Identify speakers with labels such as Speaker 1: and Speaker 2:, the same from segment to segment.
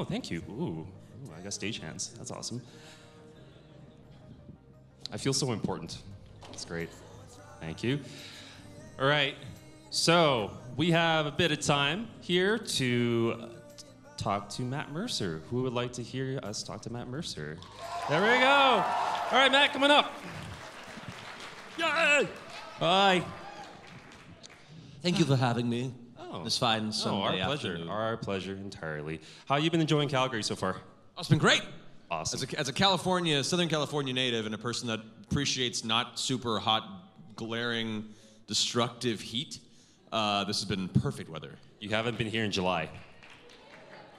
Speaker 1: Oh, thank you. Ooh, Ooh, I got stage hands. That's awesome. I feel so important. That's great. Thank you. All right. So we have a bit of time here to talk to Matt Mercer. Who would like to hear us talk to Matt Mercer? There we go. All right, Matt, coming up. Yay! Bye.
Speaker 2: Thank you for having me.
Speaker 1: Oh.
Speaker 2: This fine
Speaker 1: Oh,
Speaker 2: Sunday
Speaker 1: our pleasure.
Speaker 2: afternoon.
Speaker 1: Our pleasure entirely. How you been enjoying Calgary so far?
Speaker 3: Oh, it's been great.
Speaker 1: Awesome.
Speaker 3: As a, as a California, Southern California native, and a person that appreciates not super hot, glaring, destructive heat, uh, this has been perfect weather.
Speaker 1: You haven't been here in July.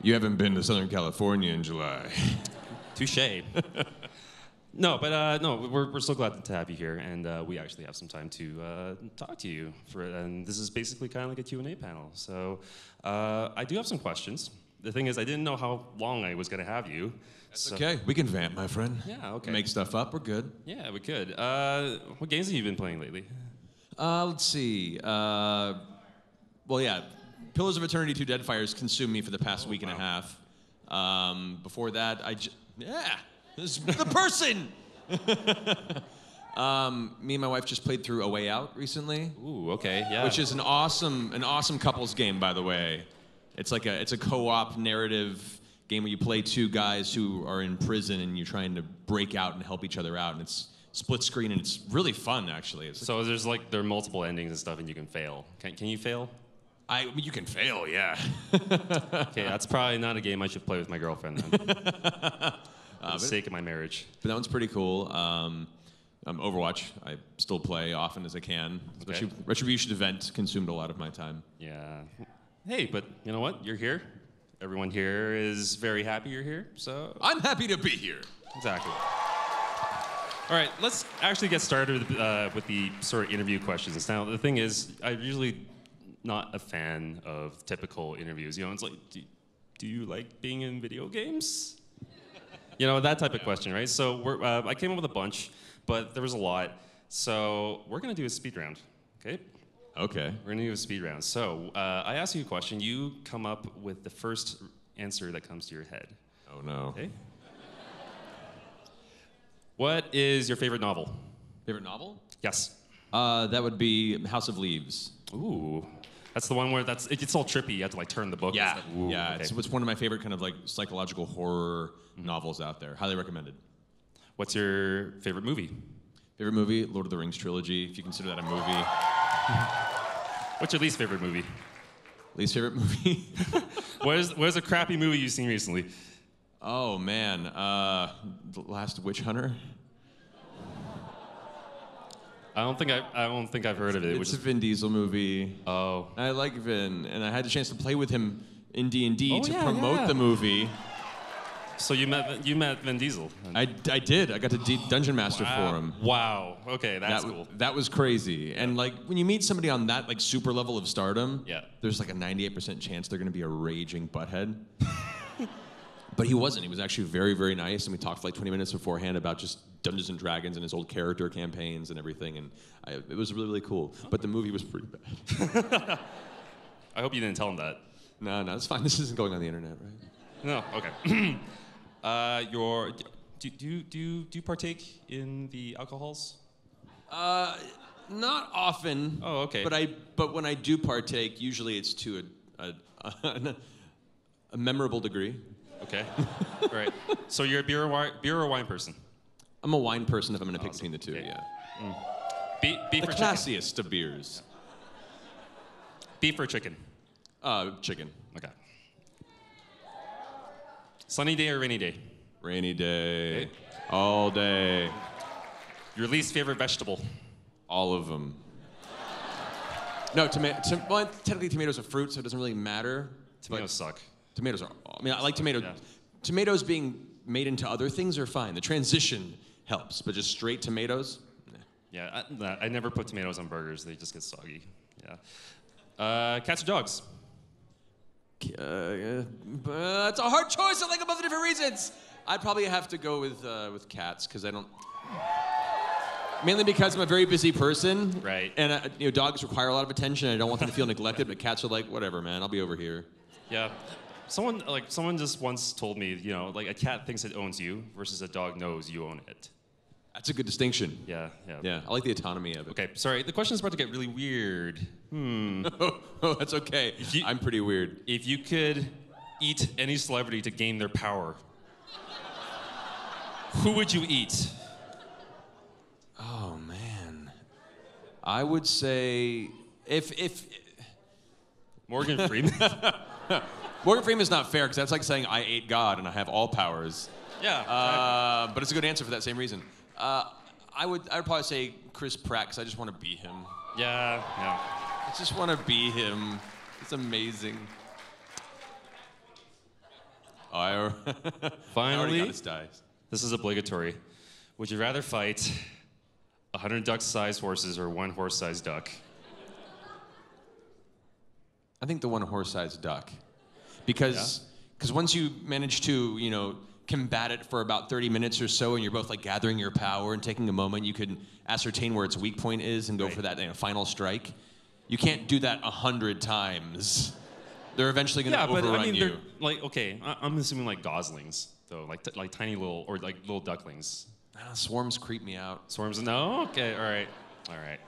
Speaker 3: You haven't been to Southern California in July.
Speaker 1: Touche. no, but uh, no, we're, we're so glad to have you here, and uh, we actually have some time to uh, talk to you. For and this is basically kind of like a Q and A panel. So uh, I do have some questions. The thing is, I didn't know how long I was going to have you. so-
Speaker 3: okay, we can vamp, my friend.
Speaker 1: Yeah, okay.
Speaker 3: Make stuff up. We're good.
Speaker 1: Yeah, we could. Uh, what games have you been playing lately?
Speaker 3: Uh, let's see. Uh, well, yeah, Pillars of Eternity 2 Deadfires consumed me for the past week and a half. Um, before that, I j- yeah, the person. um, me and my wife just played through A Way Out recently,
Speaker 1: Ooh, okay, yeah.
Speaker 3: which is an awesome, an awesome couples game, by the way. It's like a, it's a co-op narrative game where you play two guys who are in prison and you're trying to break out and help each other out, and it's split screen and it's really fun actually. It's
Speaker 1: so there's like there are multiple endings and stuff, and you can fail. Can, can you fail?
Speaker 3: I mean, you can fail, yeah.
Speaker 1: Okay, that's probably not a game I should play with my girlfriend then. For the sake of my marriage.
Speaker 3: But that one's pretty cool. Um, um, Overwatch, I still play often as I can.
Speaker 1: Okay.
Speaker 3: Retribution event consumed a lot of my time.
Speaker 1: Yeah. Hey, but you know what? You're here. Everyone here is very happy you're here. So
Speaker 3: I'm happy to be here.
Speaker 1: exactly. All right, let's actually get started with, uh, with the sort of interview questions. Now, the thing is, I'm usually not a fan of typical interviews. You know, it's like, do, do you like being in video games? You know, that type of question, right? So we're, uh, I came up with a bunch, but there was a lot. So we're gonna do a speed round, okay?
Speaker 3: Okay.
Speaker 1: We're gonna do a speed round. So uh, I ask you a question. You come up with the first answer that comes to your head.
Speaker 3: Oh no.
Speaker 1: Okay. What is your favorite novel?
Speaker 3: Favorite novel?
Speaker 1: Yes.
Speaker 3: Uh, that would be House of Leaves.
Speaker 1: Ooh, that's the one where that's it gets all trippy. You have to like turn the book.
Speaker 3: Yeah.
Speaker 1: Ooh,
Speaker 3: yeah.
Speaker 1: okay.
Speaker 3: It's, it's one of my favorite kind of like psychological horror novels out there. Highly recommended.
Speaker 1: What's your favorite movie?
Speaker 3: Favorite movie? Lord of the Rings trilogy. If you consider that a movie.
Speaker 1: What's your least favorite movie?
Speaker 3: Least favorite movie?
Speaker 1: What is what is a crappy movie you've seen recently?
Speaker 3: oh man. Uh, the Last Witch Hunter.
Speaker 1: I don't think I I don't think I've heard of it. Which
Speaker 3: It's a
Speaker 1: is
Speaker 3: Vin Diesel movie.
Speaker 1: oh
Speaker 3: I like Vin, and I had the chance to play with him in D and D
Speaker 1: Oh,
Speaker 3: to
Speaker 1: yeah,
Speaker 3: promote
Speaker 1: yeah.
Speaker 3: the movie.
Speaker 1: so you met you met Vin Diesel.
Speaker 3: I, I did. I got to D- dungeon master for him.
Speaker 1: Wow. Okay, that's
Speaker 3: that, w-
Speaker 1: cool.
Speaker 3: that was crazy. And like when you meet somebody on that like super level of stardom,
Speaker 1: Yeah.
Speaker 3: there's like a 98% chance they're going to be a raging butthead. but he wasn't. He was actually very very nice, and we talked for like 20 minutes beforehand about just Dungeons and Dragons and his old character campaigns and everything, and I, it was really really cool. But the movie was pretty bad.
Speaker 1: I hope you didn't tell him that.
Speaker 3: no, no, it's fine. This isn't going on the internet, right?
Speaker 1: No. Okay. uh, your do, do you do do you partake in the alcohols?
Speaker 3: Uh, not often.
Speaker 1: Oh, okay.
Speaker 3: But I but when I do partake, usually it's to a a, a memorable degree.
Speaker 1: Okay. right. So you're a beer or wine, beer or wine person?
Speaker 3: I'm a wine person if I'm going to pick between the two.
Speaker 1: Okay.
Speaker 3: Yeah.
Speaker 1: Be- beef
Speaker 3: The
Speaker 1: or chicken?
Speaker 3: classiest of beers.
Speaker 1: Beef or chicken?
Speaker 3: Uh, chicken.
Speaker 1: Okay. Sunny day or rainy day?
Speaker 3: Rainy day.
Speaker 1: Okay.
Speaker 3: All day.
Speaker 1: Your least favorite vegetable?
Speaker 3: All of them. No, tomato. To, well, technically, tomatoes are fruit, so it doesn't really matter.
Speaker 1: Tomatoes suck.
Speaker 3: Tomatoes are. I mean, I like tomatoes.
Speaker 1: Yeah.
Speaker 3: Tomatoes being made into other things are fine. The transition helps, but just straight tomatoes. nah.
Speaker 1: Yeah, I, nah, I never put tomatoes on burgers. They just get soggy. Yeah. Uh, cats or dogs?
Speaker 3: Uh, uh, it's a hard choice. I like them both for different reasons. I'd probably have to go with uh, with cats because I don't. Mainly because I'm a very busy person.
Speaker 1: Right.
Speaker 3: And uh, you know, dogs require a lot of attention. I don't want them to feel neglected. But cats are like, whatever, man. I'll be over here.
Speaker 1: Yeah. Someone like someone just once told me, you know, like a cat thinks it owns you versus a dog knows you own it.
Speaker 3: That's a good distinction.
Speaker 1: Yeah, yeah.
Speaker 3: Yeah, I like the autonomy of it.
Speaker 1: Okay, sorry. The question is about to get really weird. Hmm.
Speaker 3: oh, that's okay.
Speaker 1: you-
Speaker 3: I'm pretty weird.
Speaker 1: If you could eat any celebrity to gain their power, who would you eat?
Speaker 3: Oh man, I would say if if
Speaker 1: Morgan Freeman.
Speaker 3: Morgan Freeman's not fair because that's like saying I ate God and I have all powers.
Speaker 1: yeah.
Speaker 3: Uh, but it's a good answer for that same reason. Uh, I would I would probably say Chris Pratt because I just want to be him.
Speaker 1: yeah. Yeah.
Speaker 3: I just want to be him. It's amazing. I, I
Speaker 1: Finally,
Speaker 3: got
Speaker 1: this is obligatory. Would you rather fight a hundred duck-sized horses or one horse-sized duck?
Speaker 3: I think the one horse-sized duck, because because once you manage to you know combat it for about 30 minutes or so, and you're both like gathering your power and taking a moment, you can ascertain where its weak point is and go
Speaker 1: Right.
Speaker 3: for that you know, final strike. You can't do that a hundred times. They're eventually going to
Speaker 1: Yeah, but I mean,
Speaker 3: you.
Speaker 1: they're like okay. I- I'm assuming like goslings though, like t- like tiny little or like little ducklings.
Speaker 3: Ah, swarms creep me out.
Speaker 1: Swarms? No. Okay. All right. All right.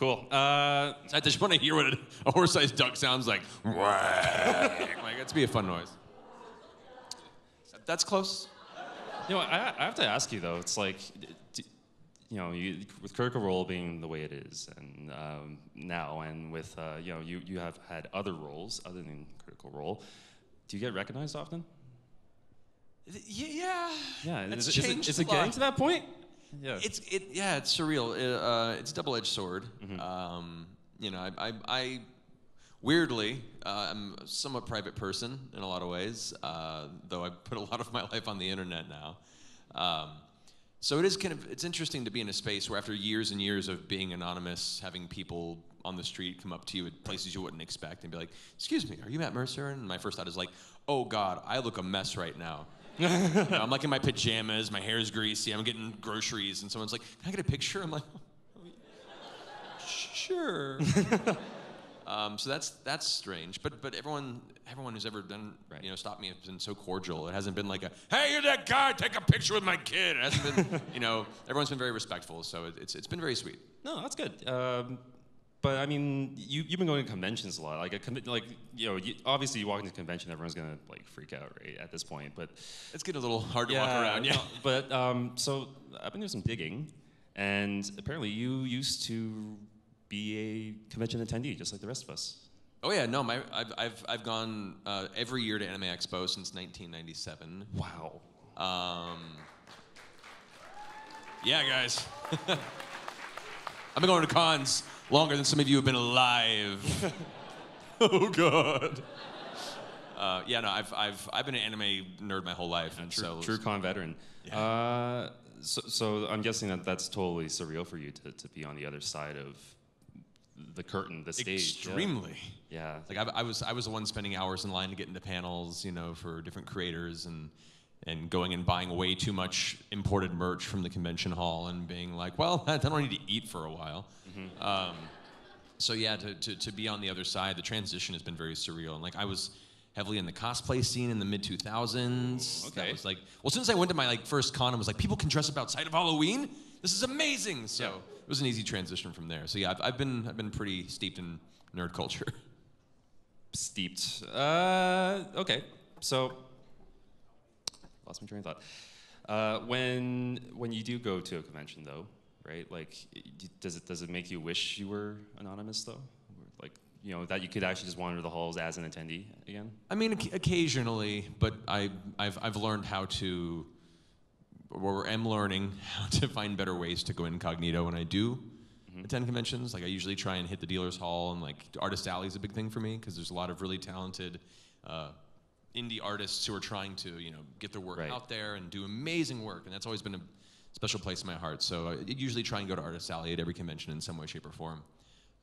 Speaker 1: Cool. Uh,
Speaker 3: I just want to hear what a, horse-sized duck sounds like. like that's be a fun noise. That's close.
Speaker 1: you know, I, I have to ask you though. It's like, d- you know, you, with Critical Role being the way it is, and um, now, and with uh, you know, you you have had other roles other than Critical Role. Do you get recognized often?
Speaker 3: Yeah.
Speaker 1: Yeah.
Speaker 3: It's
Speaker 1: is it, is it, is it getting to that point? Yeah.
Speaker 3: It's it yeah, it's surreal. It, uh, it's a double-edged sword.
Speaker 1: Mm-hmm.
Speaker 3: Um, you know, I, I, I weirdly, uh, I'm a somewhat private person in a lot of ways, uh, though I put a lot of my life on the internet now. Um, so it is kind of it's interesting to be in a space where after years and years of being anonymous, having people on the street come up to you at places you wouldn't expect and be like, "Excuse me, are you Matt Mercer?" And my first thought is like, "Oh God, I look a mess right now." You know, I'm like in my pajamas, my hair is greasy, I'm getting groceries, and someone's like, Can I get a picture? I'm like, Sure. um, so that's that's strange. But but everyone everyone who's ever done
Speaker 1: Right.
Speaker 3: you know stopped me has been so cordial. It hasn't been like a Hey, you're that guy. Take a picture with my kid. It hasn't been you know everyone's been very respectful. So it, it's it's been very sweet.
Speaker 1: No, that's good. Um, but I mean, you you've been going to conventions a lot. Like a like you know, you, obviously you walk into a convention, everyone's gonna like freak out right at this point. But
Speaker 3: It's getting a little hard to walk around. Yeah.
Speaker 1: but um, so I've been doing some digging, and apparently you used to be a convention attendee, just like the rest of us.
Speaker 3: Oh yeah, no, my I've I've, I've gone uh, every year to Anime Expo since 1997.
Speaker 1: Wow.
Speaker 3: Um, yeah, guys. I've been going to cons longer than some of you have been alive. oh God. Uh, yeah, no, I've, I've, I've been an anime nerd my whole life, and
Speaker 1: True,
Speaker 3: so
Speaker 1: true con veteran. Uh, so, so I'm guessing that that's totally surreal for you to, to be on the other side of the curtain, the stage. yeah.
Speaker 3: extremely.
Speaker 1: Yeah.
Speaker 3: Like I, I was, I was the one spending hours in line to get into panels, you know, for different creators, and and going and buying way too much imported merch from the convention hall, and being like, well, I don't need to eat for a while. Um, so yeah, to, to, to be on the other side, the transition has been very surreal. And like I was heavily in the cosplay scene in the mid 2000s. That
Speaker 1: okay.
Speaker 3: was like, well, since I went to my like first con and was like, people can dress up outside of Halloween. This is amazing. So
Speaker 1: Yeah.
Speaker 3: it was an easy transition from there. So yeah, I've, I've been I've been pretty steeped in nerd culture.
Speaker 1: steeped. Uh, okay, so lost my train of thought. Uh, when when you do go to a convention, though, right? Like, does it does it make you wish you were anonymous, though? Like, you know, that you could actually just wander the halls as an attendee again?
Speaker 3: I mean, occasionally, but I, I've, I've learned how to, or am learning how to find better ways to go incognito when I do attend conventions. Like I usually try and hit the dealer's hall, and like artist alley is a big thing for me because there's a lot of really talented uh, indie artists who are trying to, you know, get their work
Speaker 1: Right.
Speaker 3: out there and do amazing work, and that's always been a special place in my heart. So I usually try and go to artist alley at every convention in some way, shape, or form.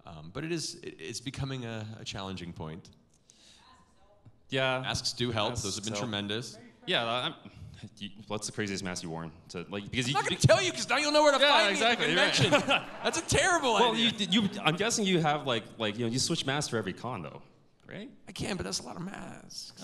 Speaker 3: Um, but it is, it, it's becoming a, a challenging point.
Speaker 1: Yeah.
Speaker 3: Asks do help;
Speaker 1: Asks
Speaker 3: those have been
Speaker 1: help.
Speaker 3: tremendous.
Speaker 1: Yeah. I'm, you, what's the craziest mask you worn? To like because
Speaker 3: I'm
Speaker 1: you.
Speaker 3: not going to tell you because now you'll know where to
Speaker 1: Yeah,
Speaker 3: find
Speaker 1: exactly,
Speaker 3: me
Speaker 1: you're
Speaker 3: at the convention. That's a terrible
Speaker 1: well,
Speaker 3: idea.
Speaker 1: you, you. I'm guessing you have like like you know you switch masks for every con though, right?
Speaker 3: I can, but that's a lot of masks.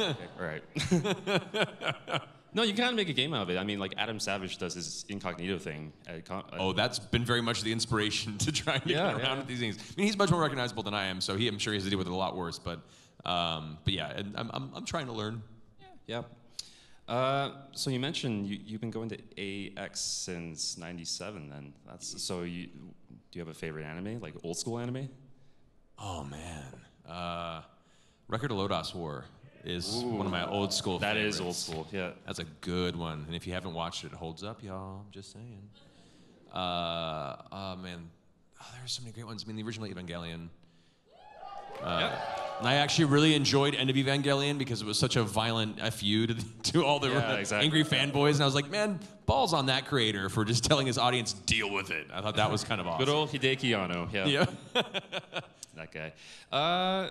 Speaker 1: Okay, all right. no, you can kind of make a game out of it. I mean, like Adam Savage does his incognito thing. At con- uh,
Speaker 3: Oh, that's been very much the inspiration to try to
Speaker 1: Yeah,
Speaker 3: get around
Speaker 1: yeah.
Speaker 3: with these things. I mean, he's much more recognizable than I am, so he, I'm sure he has to deal with it a lot worse. But, um, but yeah, and I'm, I'm, I'm trying to learn.
Speaker 1: Yeah. Uh, so you mentioned you, you've been going to AX since '97. Then that's so you. Do you have a favorite anime, like old school anime?
Speaker 3: Oh man, uh, Record of Lodoss War is one of my old school.
Speaker 1: That is old
Speaker 3: favorites.
Speaker 1: school. Yeah.
Speaker 3: That's a good one, and if you haven't watched it, it holds up, y'all. I'm just saying. Uh, oh man, oh, are so many great ones. I mean, the original Evangelion.
Speaker 1: Yeah.
Speaker 3: And I actually really enjoyed End of Evangelion because it was such a violent fu to, to all the
Speaker 1: Yeah, exactly.
Speaker 3: angry fanboys, and I was like, man, balls on that creator for just telling his audience deal with it. I thought that was kind of awesome.
Speaker 1: Good old Hideaki Anno. Yeah.
Speaker 3: yeah.
Speaker 1: That guy. Uh,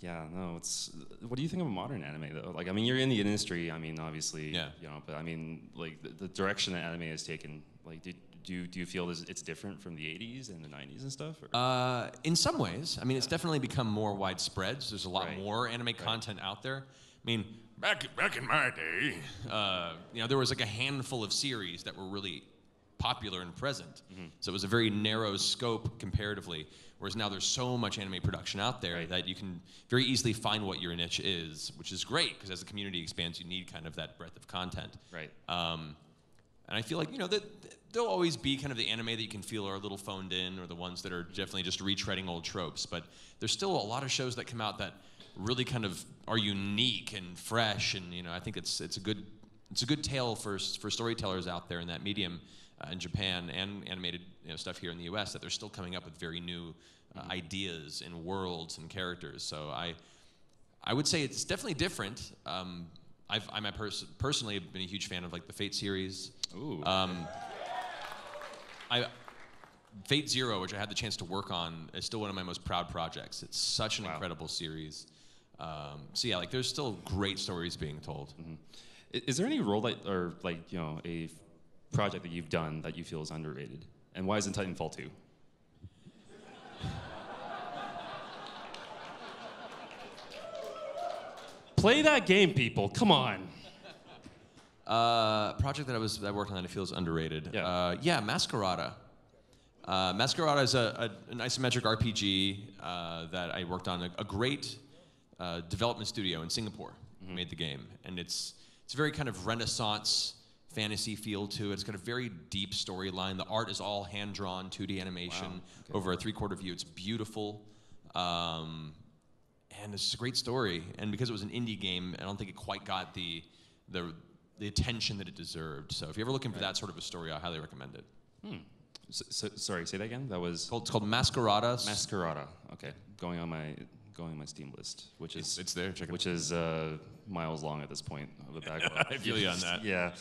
Speaker 1: yeah. No. It's. What do you think of a modern anime though? Like, I mean, you're in the industry. I mean, obviously.
Speaker 3: Yeah.
Speaker 1: You know, but I mean, like the, the direction that anime has taken. Like, do, do you do you feel this, it's different from the '80s and the '90s and stuff?
Speaker 3: Uh, in some ways, I mean, it's definitely become more widespread. So there's a lot
Speaker 1: Right.
Speaker 3: more anime content out there. I mean, back back in my day, uh, you know, there was like a handful of series that were really popular and present.
Speaker 1: Mm-hmm.
Speaker 3: So it was a very narrow scope comparatively. Whereas now there's so much anime production out there
Speaker 1: Right.
Speaker 3: that you can very easily find what your niche is, which is great because as the community expands, you need kind of that breadth of content.
Speaker 1: Right.
Speaker 3: Um, and I feel like, you know, that there'll always be kind of the anime that you can feel are a little phoned in or the ones that are definitely just retreading old tropes. But there's still a lot of shows that come out that really kind of are unique and fresh. And, you know, I think it's, it's, a, good, it's a good tale for, for storytellers out there in that medium uh, in Japan and animated you know, stuff here in the US that they're still coming up with very new uh, ideas and worlds and characters. So I, I would say it's definitely different. Um, I've, I'm a pers- personally been a huge fan of like the Fate series.
Speaker 1: Ooh.
Speaker 3: Um, I, Fate Zero, which I had the chance to work on, is still one of my most proud projects. It's such an
Speaker 1: Wow.
Speaker 3: incredible series. Um, so yeah, like there's still great stories being told.
Speaker 1: I- Is there any role that, or like, you know, a project that you've done that you feel is underrated? And why isn't Titanfall 2? Play that game, people. Come on.
Speaker 3: Uh, project that I was that I worked on that I feel is underrated.
Speaker 1: Yeah.
Speaker 3: Uh, yeah, Masquerada. Uh, Masquerada is a, a, an isometric RPG uh, that I worked on. A, a great uh, development studio in Singapore made the game, and it's it's a very kind of Renaissance fantasy feel to it. It's got a very deep storyline. The art is all hand drawn 2D animation over a three quarter view. It's beautiful. Um, and it's a great story. And because it was an indie game, I don't think it quite got the the the attention that it deserved. So if you're ever looking for that sort of a story, I highly recommend it.
Speaker 1: S- so, sorry, say that again. That was
Speaker 3: It's called, it's called Masquerada.
Speaker 1: Masquerada. Okay, going on my going on my Steam list, which is
Speaker 3: It's- it's there, check
Speaker 1: which is uh, miles long at this point of the backlog.
Speaker 3: I feel you on that.
Speaker 1: Yeah.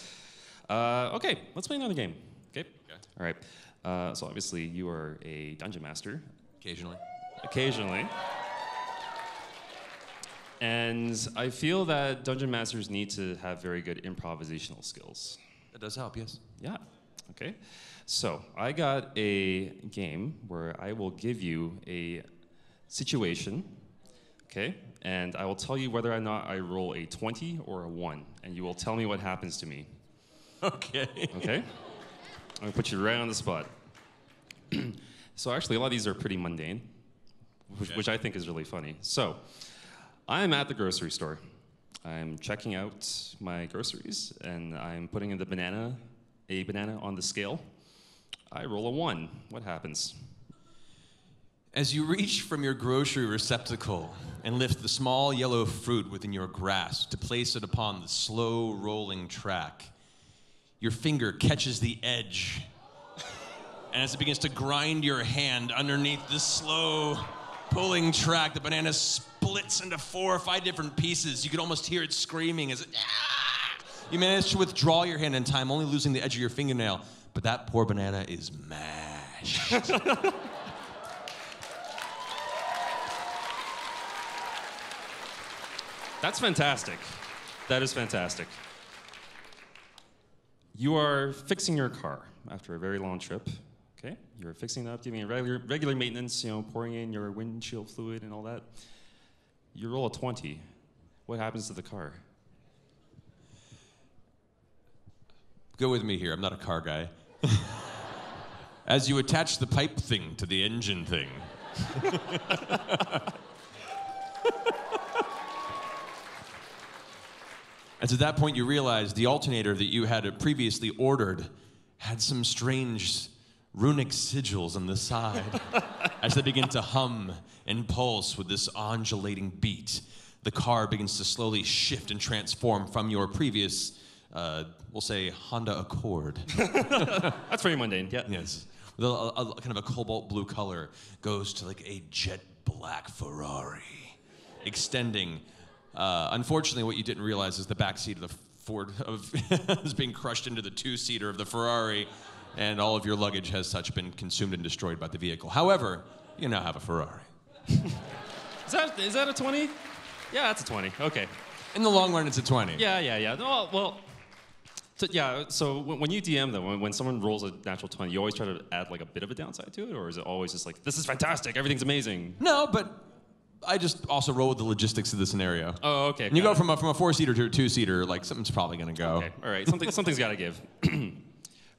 Speaker 1: Uh, okay, let's play another game. Okay. All right. Uh, so obviously you are a dungeon master,
Speaker 3: Occasionally.
Speaker 1: occasionally. And I feel that dungeon masters need to have very good improvisational skills.
Speaker 3: That does help, yes.
Speaker 1: Yeah. Okay. So I got a game where I will give you a situation. Okay. And I will tell you whether or not I roll a 20 or a 1. And you will tell me what happens to me.
Speaker 3: Okay.
Speaker 1: Okay? I'm going to put you right on the spot. so actually, a lot of these are pretty mundane, which, which I think is really funny. So I'm at the grocery store. I'm checking out my groceries, and I'm putting in the banana, a banana on the scale. I roll a one. What happens?
Speaker 3: As you reach from your grocery receptacle and lift the small yellow fruit within your grasp to place it upon the slow rolling track, your finger catches the edge. And as it begins to grind your hand underneath the slow pulling track, the banana splits into four or five different pieces. You can almost hear it screaming as it. "Ah!" You manage to withdraw your hand in time, only losing the edge of your fingernail. But that poor banana is mashed.
Speaker 1: That's fantastic. That is fantastic. You are fixing your car after a very long trip. Okay, you're fixing it up, giving it regular regular maintenance. You know, pouring in your windshield fluid and all that. You roll a 20. What happens to the car?
Speaker 3: Go with me here. I'm not a car guy. As you attach the pipe thing to the engine thing. As at that point you realize the alternator that you had previously ordered had some strange runic sigils on the side. As they begin to hum and pulse with this undulating beat, the car begins to slowly shift and transform from your previous, uh, we'll say, Honda Accord.
Speaker 1: That's very mundane. Yeah.
Speaker 3: Yes. With a, a- kind of a cobalt blue color goes to like a jet black Ferrari, extending. Uh, unfortunately, what you didn't realize is the back seat of the Ford of is being crushed into the two-seater of the Ferrari, and all of your luggage has such been consumed and destroyed by the vehicle. However, you now have a Ferrari.
Speaker 1: Is that, is that a 20? Yeah, that's a 20. Okay.
Speaker 3: In the long run, it's a 20.
Speaker 1: Yeah, yeah, yeah. Well, well so, yeah, so when, you DM them, when, when someone rolls a natural 20, you always try to add like a bit of a downside to it, or is it always just like, this is fantastic, everything's amazing?
Speaker 3: No, but I just also roll with the logistics of the scenario.
Speaker 1: Oh, okay.
Speaker 3: And you go
Speaker 1: it.
Speaker 3: from a, from a four-seater to a two-seater, like something's probably gonna go.
Speaker 1: Okay, all right. Something, something's got to give.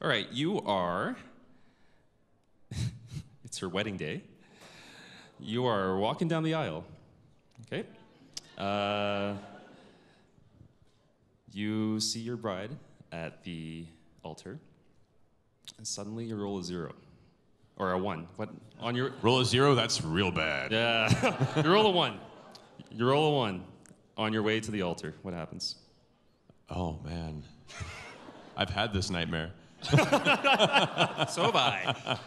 Speaker 1: all right, you are. it's her wedding day. You are walking down the aisle. Okay. Uh, you see your bride at the altar, and suddenly you roll a zero, or a one. What on your?
Speaker 3: Roll a zero, that's real bad.
Speaker 1: Yeah, you roll a one. You roll a one on your way to the altar. What happens?
Speaker 3: Oh man, I've had this nightmare.
Speaker 1: So have I.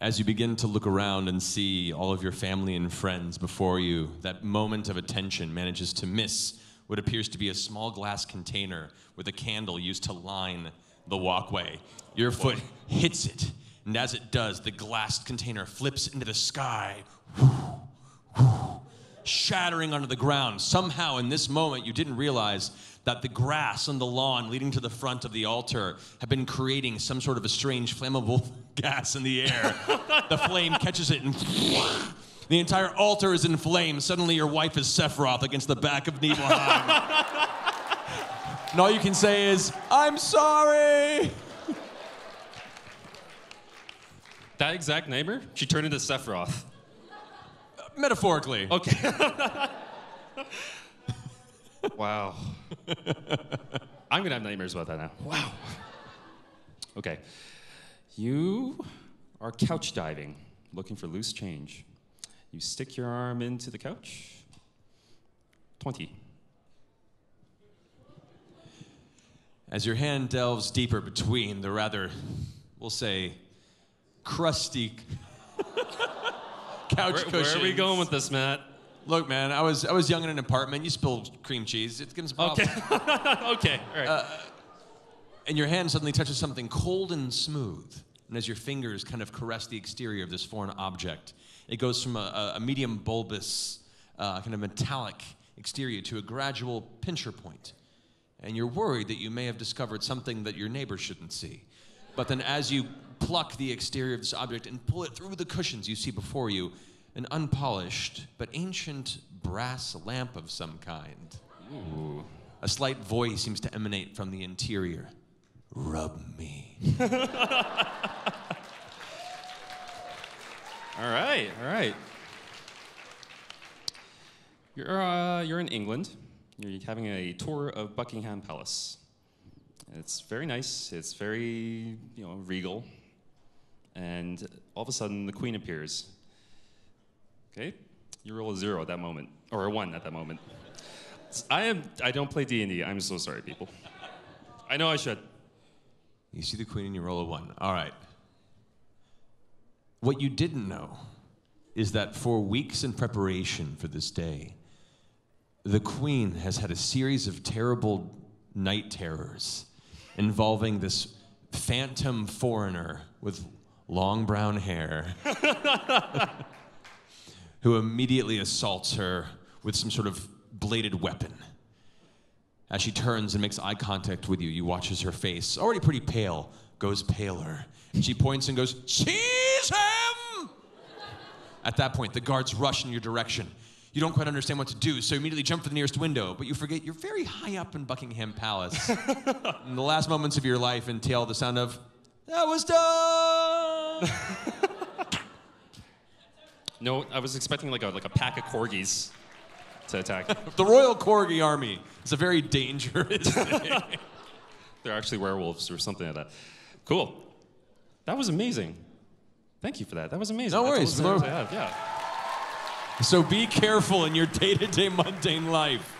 Speaker 3: As you begin to look around and see all of your family and friends before you, that moment of attention manages to miss what appears to be a small glass container with a candle used to line the walkway. Your foot hits it, and as it does, the glass container flips into the sky, shattering onto the ground. Somehow, in this moment, you didn't realize that the grass on the lawn leading to the front of the altar had been creating some sort of a strange flammable gas in the air. the flame catches it and the entire altar is in flames. Suddenly, your wife is Sephiroth against the back of Nibelheim. and all you can say is, I'm sorry.
Speaker 1: That exact neighbor, she turned into Sephiroth.
Speaker 3: Metaphorically.
Speaker 1: Okay. wow. I'm gonna have nightmares about that now. Wow. Okay. You are couch diving, looking for loose change. You stick your arm into the couch. 20.
Speaker 3: As your hand delves deeper between the rather, we'll say, crusty couch
Speaker 1: Where,
Speaker 3: cushions.
Speaker 1: where are we going with this, Matt?
Speaker 3: Look, man, I was I was young in an apartment. You spilled cream cheese. It's gonna some
Speaker 1: Okay. okay. All right.
Speaker 3: And your hand suddenly touches something cold and smooth. And as your fingers kind of caress the exterior of this foreign object, it goes from a, a medium bulbous, uh, kind of metallic exterior to a gradual pincher point. And you're worried that you may have discovered something that your neighbor shouldn't see. But then as you pluck the exterior of this object and pull it through the cushions you see before you, an unpolished but ancient brass lamp of some kind.
Speaker 1: Ooh.
Speaker 3: A slight voice seems to emanate from the interior. Rub me.
Speaker 1: All right, all right. You're, uh, you're in England. You're having a tour of Buckingham Palace. It's very nice. It's very, you know, regal. And all of a sudden, the Queen appears. Okay, you roll a zero at that moment, or a one at that moment. I am. I don't play D and D. I'm so sorry, people. I know I should.
Speaker 3: You see the queen and you roll a one. All right. What you didn't know is that for weeks in preparation for this day, the queen has had a series of terrible night terrors involving this phantom foreigner with long brown hair who immediately assaults her with some sort of bladed weapon. As she turns and makes eye contact with you, you watch as her face, already pretty pale, goes paler. And she points and goes, Seize him! At that point, the guards rush in your direction. you don't quite understand what to do, so you immediately jump for the nearest window, but you forget you're very high up in Buckingham Palace. and the last moments of your life entail the sound of, that was done!
Speaker 1: No, I was expecting like a like a pack of corgis to attack.
Speaker 3: the Royal Corgi Army is a very dangerous thing.
Speaker 1: They're actually werewolves or something like that. Cool. That was amazing. Thank you for that. That was amazing.
Speaker 3: No
Speaker 1: That's all
Speaker 3: worries.
Speaker 1: the I have. Yeah.
Speaker 3: So be careful in your day-to-day mundane life.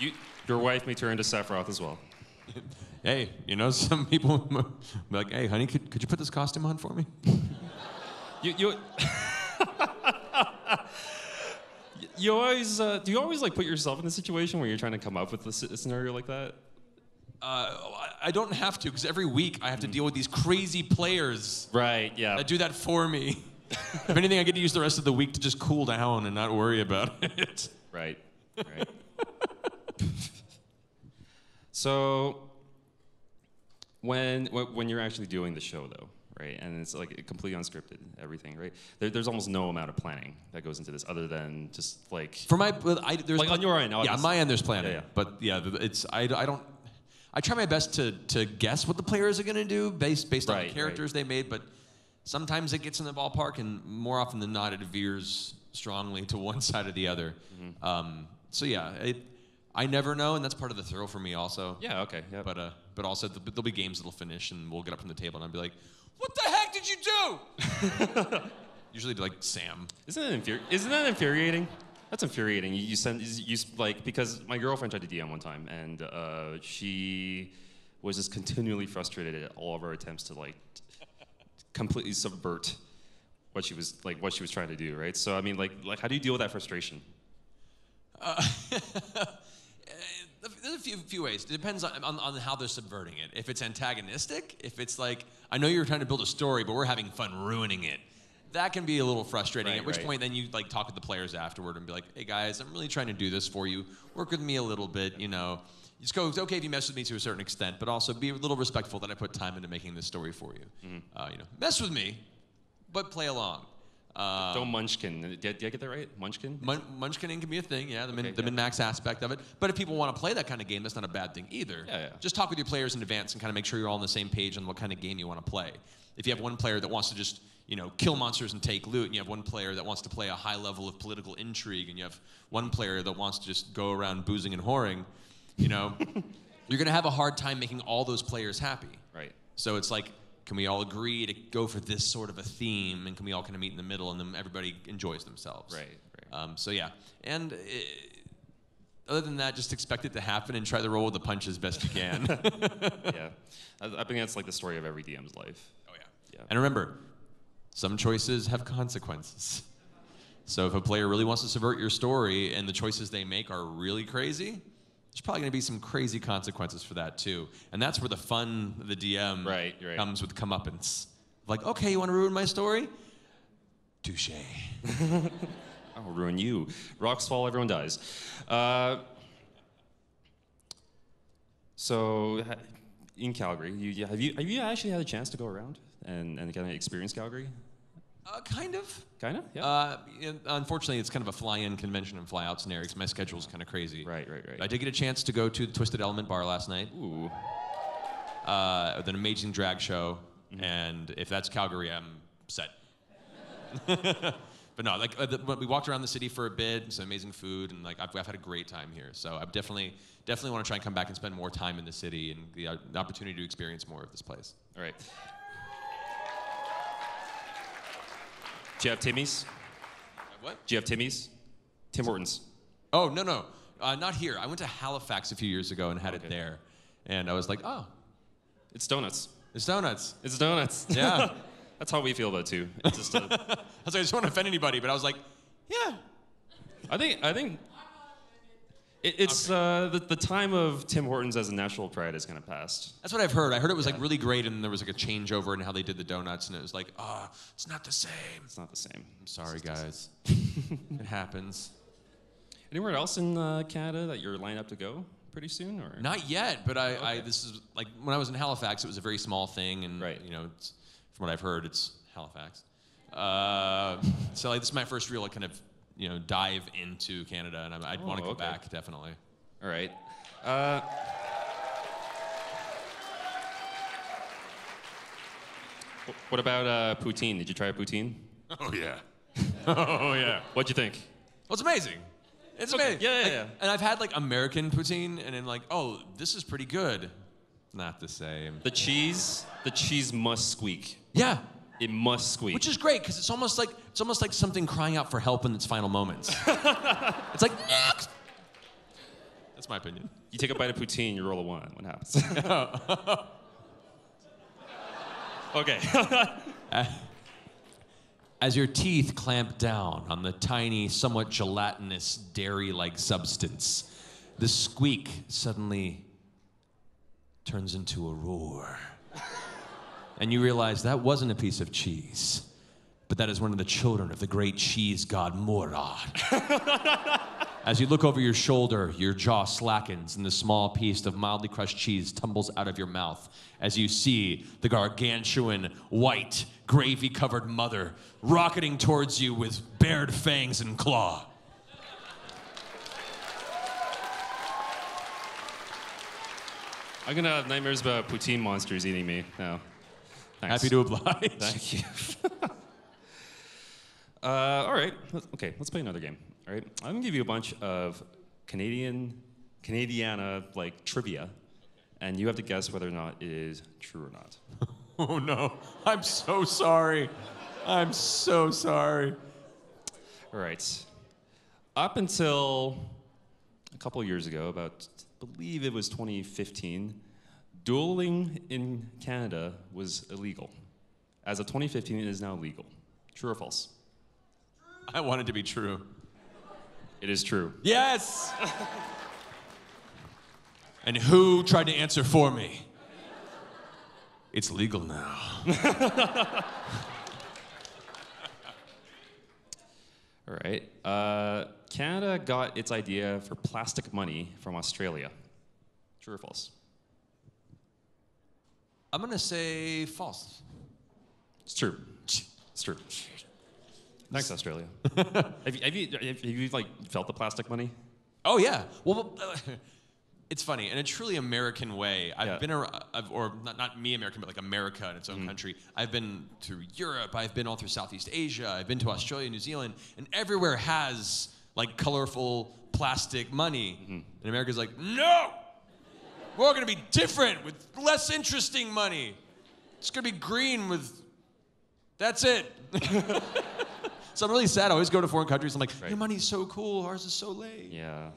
Speaker 1: You, your wife may turn to Sephiroth as well.
Speaker 3: Hey, you know, some people be like, hey, honey, could, could you put this costume on for me?
Speaker 1: You, you, you always, uh, do you always like put yourself in a situation where you're trying to come up with a scenario like that?
Speaker 3: Uh, I- don't have to, because every week I have to deal with these crazy players
Speaker 1: Right. Yeah.
Speaker 3: that do that for me. if anything, I get to use the rest of the week to just cool down and not worry about it.
Speaker 1: Right. Right. so when when you're actually doing the show though, right? And it's like completely unscripted, everything, right? There, there's almost no amount of planning that goes into this other than just like
Speaker 3: For my, I, there's
Speaker 1: Like on your end,
Speaker 3: yeah, on my end, there's planning.
Speaker 1: Yeah, yeah.
Speaker 3: But yeah, it's I, I don't. I try my best to to guess what the players are going to do based based on the characters they made, but sometimes it gets in the ballpark, and more often than not, it veers strongly to one side or the other.
Speaker 1: Mm-hmm.
Speaker 3: Um, so yeah, it, I never know, and that's part of the thrill for me also.
Speaker 1: yeah, okay, yeah.
Speaker 3: But uh, but also th- there'll be games that'll finish, and we'll get up from the table, and I'll be like, "What the heck did you do?" Usually like Sam.
Speaker 1: Isn't that infuri- Isn't that infuriating? That's infuriating. You, you send you, you like because my girlfriend tried to DM one time, and uh, she was just continually frustrated at all of our attempts to like t- completely subvert what she was like what she was trying to do. Right. So I mean, like like how do you deal with that frustration?
Speaker 3: There's a few, few ways. It depends on, on, on how they're subverting it. If it's antagonistic, if it's like, I know you're trying to build a story, but we're having fun ruining it, that can be a little frustrating.
Speaker 1: Right,
Speaker 3: at which
Speaker 1: right.
Speaker 3: point, then you like talk with the players afterward and be like, hey guys, I'm really trying to do this for you. Work with me a little bit, you know. Just go, it's okay if you mess with me to a certain extent, but also be a little respectful that I put time into making this story for you.
Speaker 1: Mm-hmm.
Speaker 3: Uh, you know, mess with me, but play along. Uh,
Speaker 1: Don't munchkin. Did, did I get that right? Munchkin.
Speaker 3: Mun- Munchkining can be a thing, yeah, the, min,
Speaker 1: Okay,
Speaker 3: the
Speaker 1: yeah.
Speaker 3: min-max aspect of it. But if people want to play that kind of game, that's not a bad thing either.
Speaker 1: Yeah, yeah.
Speaker 3: Just talk with your players in advance and kind of make sure you're all on the same page on what kind of game you want to play. If you have one player that wants to just, you know, kill monsters and take loot, and you have one player that wants to play a high level of political intrigue, and you have one player that wants to just go around boozing and whoring, you know, you're going to have a hard time making all those players happy.
Speaker 1: Right.
Speaker 3: So it's like, can we all agree to go for this sort of a theme, and can we all kind of meet in the middle, and then everybody enjoys themselves?
Speaker 1: Right, right.
Speaker 3: Um, so yeah, and uh, other than that, just expect it to happen and try to roll with the punches best you can.
Speaker 1: yeah. I, I think that's like the story of every DM's life.
Speaker 3: oh yeah.
Speaker 1: Yeah.
Speaker 3: And remember, some choices have consequences. So if a player really wants to subvert your story and the choices they make are really crazy, there's probably going to be some crazy consequences for that too. And that's where the fun the DM
Speaker 1: Right, right.
Speaker 3: comes with comeuppance. Like, okay, you want to ruin my story? Touche.
Speaker 1: I'll ruin you. Rocks fall, everyone dies. Uh, so, in Calgary, you, have you have you actually had a chance to go around and, and kind of experience Calgary?
Speaker 3: Uh, kind of.
Speaker 1: Kind of, yeah.
Speaker 3: Uh, unfortunately, it's kind of a fly-in convention and fly-out scenario because my schedule's kind of crazy.
Speaker 1: right, right, right.
Speaker 3: I did get a chance to go to the Twisted Element bar last night,
Speaker 1: Ooh,
Speaker 3: uh, with an amazing drag show,
Speaker 1: Mm-hmm.
Speaker 3: and if that's Calgary, I'm set. but no, like uh, the, we walked around the city for a bit, some amazing food, and like I've, I've had a great time here. So I definitely, definitely want to try and come back and spend more time in the city and the, uh, the opportunity to experience more of this place.
Speaker 1: all right. Do you have Timmy's?
Speaker 3: What?
Speaker 1: Do you have Timmy's? Tim Hortons.
Speaker 3: Oh no no, uh, not here. I went to Halifax a few years ago and had
Speaker 1: Okay.
Speaker 3: it there, and I was like, oh,
Speaker 1: It's donuts.
Speaker 3: it's donuts.
Speaker 1: It's donuts.
Speaker 3: Yeah.
Speaker 1: That's how we feel about it too. It's just a,
Speaker 3: I was like, I just don't want to offend anybody, but I was like, yeah.
Speaker 1: I think I think it, it's uh, the, the time of Tim Hortons as a national pride has kind of passed.
Speaker 3: That's what I've heard. I heard it was like really great, and there was like a changeover in how they did the donuts, and it was like, ah, it's not the same.
Speaker 1: It's not the same.
Speaker 3: I'm sorry, guys. it happens.
Speaker 1: Anywhere else in uh, Canada that you're lined up to go pretty soon, or
Speaker 3: Not yet, but I, I this is like when I was in Halifax, it was a very small thing, and
Speaker 1: Right.
Speaker 3: you know, it's, from what I've heard, it's Halifax. Uh, so like this is my first real like, kind of you know, dive into Canada, and I- I'd want to
Speaker 1: Oh,
Speaker 3: go
Speaker 1: okay.
Speaker 3: back definitely.
Speaker 1: All right. Uh, what about uh, poutine? Did you try poutine?
Speaker 3: Oh yeah. oh yeah.
Speaker 1: What'd you think?
Speaker 3: Well, it's amazing. It's
Speaker 1: Okay,
Speaker 3: amazing.
Speaker 1: yeah, yeah,
Speaker 3: Like,
Speaker 1: yeah.
Speaker 3: And I've had like American poutine, and then like, oh, this is pretty good. Not the same.
Speaker 1: The cheese, the cheese must squeak.
Speaker 3: Yeah.
Speaker 1: It must squeak.
Speaker 3: Which is great because it's almost like it's almost like something crying out for help in its final moments. it's like next. That's my opinion.
Speaker 1: you take a bite of poutine, you roll a one. What happens? okay.
Speaker 3: As your teeth clamp down on the tiny, somewhat gelatinous, dairy like substance, the squeak suddenly turns into a roar. And you realize that wasn't a piece of cheese, but that is one of the children of the great cheese god Morad. As you look over your shoulder, your jaw slackens, and the small piece of mildly crushed cheese tumbles out of your mouth as you see the gargantuan, white, gravy covered mother rocketing towards you with bared fangs and claw.
Speaker 1: I'm gonna have nightmares about poutine monsters eating me now. Thanks.
Speaker 3: Happy to oblige.
Speaker 1: Thank you. uh, all right. Let's- Okay, let's play another game. All right. I'm gonna give you a bunch of Canadian, Canadiana like trivia, and you have to guess whether or not it is true or not.
Speaker 3: Oh no, I'm so sorry. I'm so sorry.
Speaker 1: All right. Up until a couple years ago, about I believe it was 2015, dueling in Canada was illegal. As of 2015, it is now legal. True or false?
Speaker 3: I want it to be true.
Speaker 1: It is true.
Speaker 3: Yes! and who tried to answer for me? It's legal now.
Speaker 1: All right. Uh, Canada got its idea for plastic money from Australia. True or false?
Speaker 3: I'm gonna say false.
Speaker 1: It's true. It's true. Thanks, Australia. have, you, have, you, have you like felt the plastic money?
Speaker 3: Oh yeah. Well, uh, it's funny in a truly American way. I've
Speaker 1: Yeah.
Speaker 3: been, ar- I've, or not, not me American, but like America in its own country. I've been through Europe. I've been all through Southeast Asia. I've been to Australia, New Zealand, and everywhere has like colorful plastic money. And America's like, no, we're all gonna be different with less interesting money. It's gonna be green with. That's it. so I'm really sad. I always go to foreign countries. I'm like,
Speaker 1: Right.
Speaker 3: your money's so cool. Ours is so late.
Speaker 1: Yeah.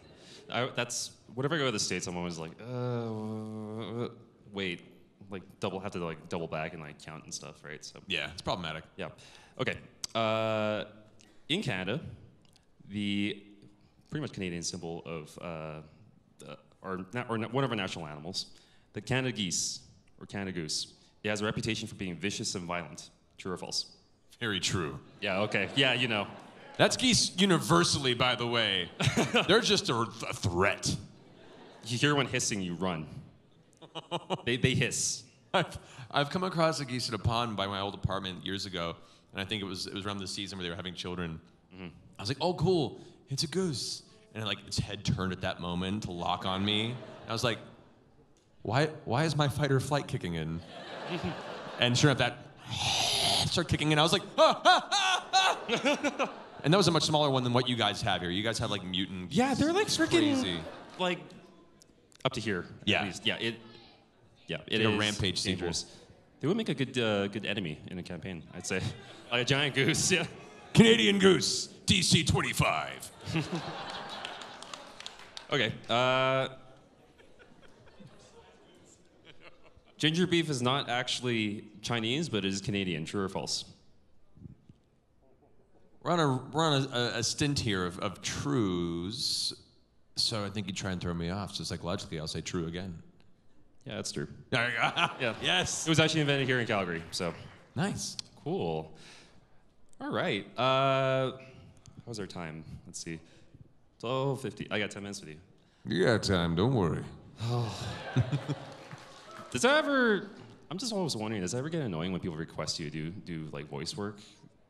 Speaker 1: I, that's whenever I go to the states, I'm always like, uh, wait, like double have to like double back and like count and stuff, right? So
Speaker 3: Yeah, it's problematic.
Speaker 1: yeah. Okay. Uh, in Canada, the pretty much Canadian symbol of uh, na- or one of our national animals, the Canada geese or Canada goose, it has a reputation for being vicious and violent. True or false?
Speaker 3: Very true.
Speaker 1: Yeah. Okay. Yeah. You know.
Speaker 3: That's geese universally, by the way. They're just a, a threat.
Speaker 1: You hear one hissing, you run. they they hiss.
Speaker 3: I've, I've come across a geese at a pond by my old apartment years ago, and I think it was it was around the season where they were having children. Mm-hmm. I was like, "Oh, cool! It's a goose," and like its head turned at that moment to lock on me. I was like, "Why? Why is my fight or flight kicking in?" and sure enough, that started kicking in. I was like, "Ah, ah, ah, ah." and that was a much smaller one than what you guys have here. You guys have like mutant.
Speaker 1: Yeah, they're like freaking
Speaker 3: Crazy.
Speaker 1: like up to here. at
Speaker 3: Yeah.
Speaker 1: least. Yeah. It. Yeah. It
Speaker 3: like a
Speaker 1: is
Speaker 3: rampage sequel.
Speaker 1: dangerous. They would make a good uh, good enemy in a campaign. I'd say, like a giant goose. Yeah.
Speaker 3: Canadian goose, DC 25.
Speaker 1: Okay. Uh, ginger beef is not actually Chinese, but it is Canadian. True or false?
Speaker 3: We're on a we're on a, a, stint here of, of trues, so I think you try and throw me off. So psychologically, I'll say true again.
Speaker 1: Yeah, that's true.
Speaker 3: yeah.
Speaker 1: Yeah.
Speaker 3: Yes.
Speaker 1: It was actually invented here in Calgary. So
Speaker 3: Nice.
Speaker 1: cool. All right. Uh, how's our time? Let's see. Twelve fifty. I got ten minutes with you.
Speaker 3: You got time. Don't worry.
Speaker 1: Does that ever? I'm just always wondering. Does that ever get annoying when people request you to do do like voice work,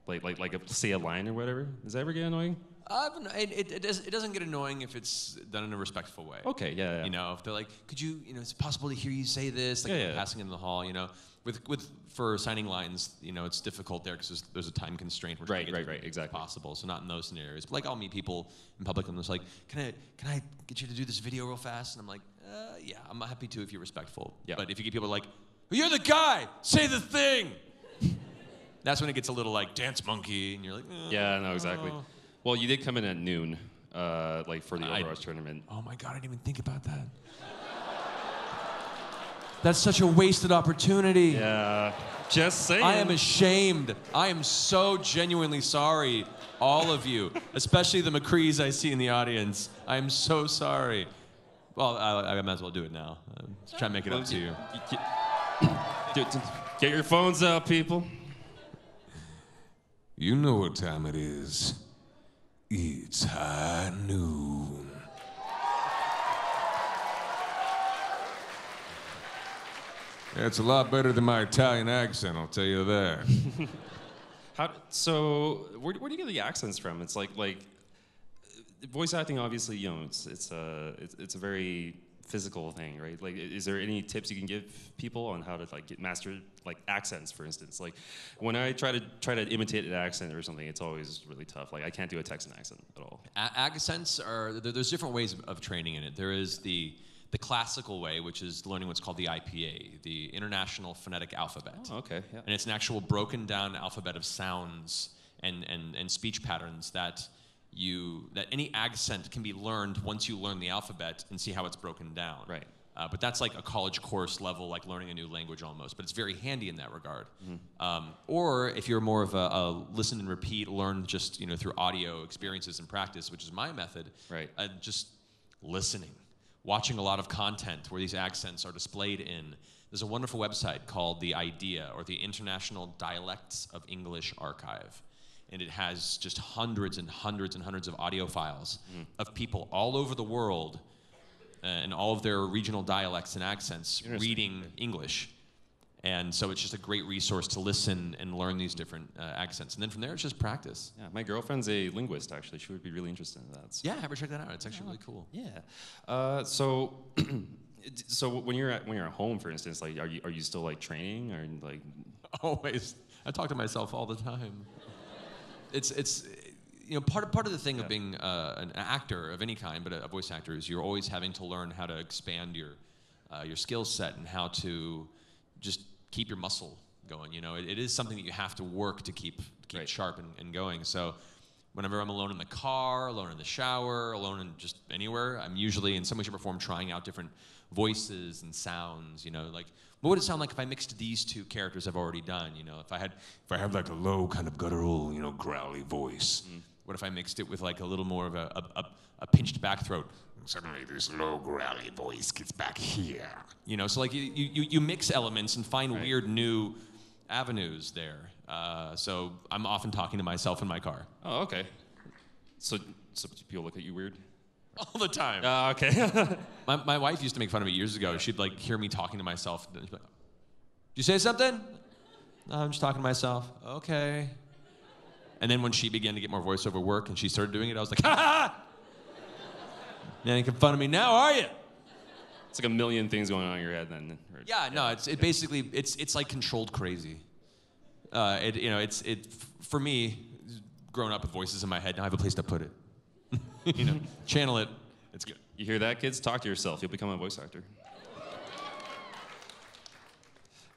Speaker 1: like like like a, say a line or whatever? Does that ever get annoying?
Speaker 3: Uh, no, it, it, it, does, it doesn't get annoying if it's done in a respectful way.
Speaker 1: Okay, yeah, yeah.
Speaker 3: You know, if they're like, could you, you know, is it possible to hear you say this? Like
Speaker 1: Yeah, yeah.
Speaker 3: passing in the hall, you know. With, with for signing lines, you know, it's difficult there because there's, there's a time constraint. We're
Speaker 1: Right, right, right, exactly.
Speaker 3: Possible, so not in those scenarios. But like, I'll meet people in public and just like, can I, can I get you to do this video real fast? And I'm like, uh, yeah, I'm happy to if you're respectful.
Speaker 1: Yeah.
Speaker 3: But if you get people like, you're the guy, say the thing. That's when it gets a little like dance monkey, and you're like, uh,
Speaker 1: Yeah, no, exactly. Well, you did come in at noon, uh, like for the
Speaker 3: I-
Speaker 1: Overwatch tournament.
Speaker 3: Oh my god, I didn't even think about that.
Speaker 2: That's such a wasted opportunity.
Speaker 1: Yeah, just saying.
Speaker 3: I am ashamed. I am so genuinely sorry, all of you, especially the McCrees I see in the audience. I am so sorry. Well, I, I might as well do it now. Uh, try and make it up to you.
Speaker 1: Get, get your phones out, people.
Speaker 4: You know what time it is. It's high noon. That's a lot better than my Italian accent, I'll tell you that.
Speaker 1: How? So, where, where do you get the accents from? It's like like uh, voice acting. Obviously, you know, it's it's a it's, it's a very physical thing, right? Like, is there any tips you can give people on how to like get master like accents, for instance? Like, when I try to try to imitate an accent or something, it's always really tough. Like, I can't do a Texan accent at all.
Speaker 3: A- accents are there, there's different ways of, of training in it. There is the the classical way, which is learning what's called the IPA, the International Phonetic Alphabet.
Speaker 1: Oh, okay, yeah.
Speaker 3: And it's an actual broken down alphabet of sounds and, and, and speech patterns that you that any accent can be learned once you learn the alphabet and see how it's broken down.
Speaker 1: Right.
Speaker 3: Uh, but that's like a college course level, like learning a new language almost. But it's very handy in that regard.
Speaker 1: Mm-hmm.
Speaker 3: Um, or if you're more of a, a listen and repeat, learn just you know through audio experiences and practice, which is my method.
Speaker 1: Right.
Speaker 3: Uh, just listening, watching a lot of content where these accents are displayed in. There's a wonderful website called the IDEA, or the International Dialects of English Archive. And it has just hundreds and hundreds and hundreds of audio files of people all over the world uh, and all of their regional dialects and accents reading English. And so it's just a great resource to listen and learn these different uh, accents. And then from there, it's just practice.
Speaker 1: Yeah, my girlfriend's a linguist. Actually, she would be really interested in that. So-
Speaker 3: Yeah, have her check that out. It's actually really cool.
Speaker 1: Yeah. Uh, so, so when you're at when you're at home, for instance, like, are you are you still like training or like?
Speaker 3: Always. I talk to myself all the time. It's it's you know part of part of the thing of being uh, an actor of any kind, but a, a voice actor is you're always having to learn how to expand your uh, your skill set and how to just keep your muscle going. You know, it, it is something that you have to work to keep keep
Speaker 1: Right.
Speaker 3: sharp and, and going. So. Whenever I'm alone in the car, alone in the shower, alone in just anywhere, I'm usually in some way, shape, or form trying out different voices and sounds. You know, like what would it sound like if I mixed these two characters I've already done? You know, if I had
Speaker 4: If I have like a low, kind of guttural, you know, growly voice, mm-hmm.
Speaker 3: What if I mixed it with like a little more of a, a, a, a pinched back throat?
Speaker 4: Suddenly this low, growly voice gets back here.
Speaker 3: You know, so like you, you, you mix elements and find weird new avenues there. Uh, so I'm often talking to myself in my car
Speaker 1: Oh, okay. So, so people look at you weird.
Speaker 3: all the time.
Speaker 1: Uh, okay.
Speaker 3: my, my wife used to make fun of me years ago. She'd like hear me talking to myself. she'd be like, Did you say something? No, I'm just talking to myself. Okay. And then when she began to get more voiceover work and she started doing it, I was like, ha ha! You making fun of me now, are you?
Speaker 1: it's like a million things going on in your head then. or-
Speaker 3: Yeah, no, it's it basically it's it's like controlled crazy. Uh, it you know it's it for me, growing up with voices in my head, now I have a place to put it. you know, channel it. It's good.
Speaker 1: You hear that, kids? Talk to yourself. You'll become a voice actor.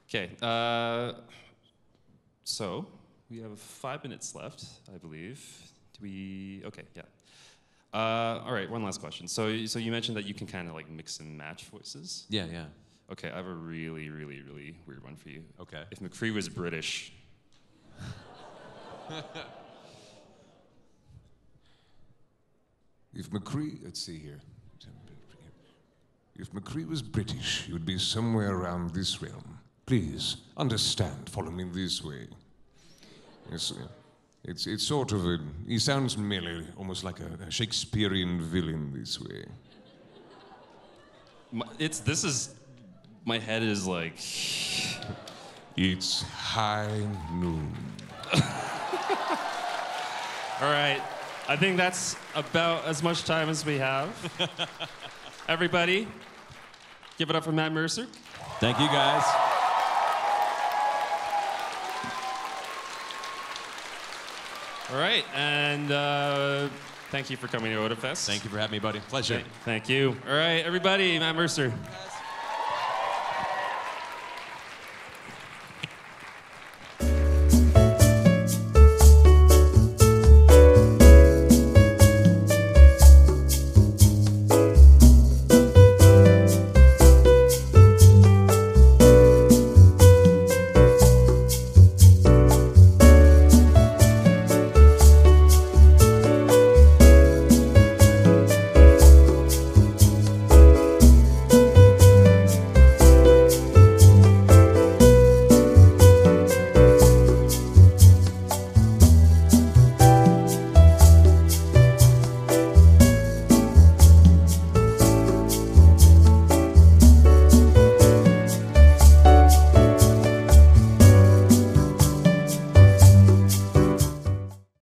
Speaker 1: Okay. Uh, so we have five minutes left, I believe. Do we? Okay. Yeah. Uh, all right. One last question. So, so you mentioned that you can kind of like mix and match voices.
Speaker 3: Yeah, yeah.
Speaker 1: Okay. I have a really, really, really weird one for you.
Speaker 3: Okay.
Speaker 1: If McCree was British,
Speaker 4: If McCree, let's see here. If McCree was British, he would be somewhere around this realm. Please, understand, follow me this way. It's, uh, it's, it's sort of a, he sounds merely almost like a, a Shakespearean villain this way.
Speaker 1: my, it's this is my head is like.
Speaker 4: It's high noon.
Speaker 1: All right. I think that's about as much time as we have. Everybody, give it up for Matt Mercer.
Speaker 3: Thank you guys.
Speaker 1: All right, and uh, thank you for coming to Otafest.
Speaker 3: Thank you for having me, buddy. Pleasure.
Speaker 1: Thank you. All right, everybody, Matt Mercer.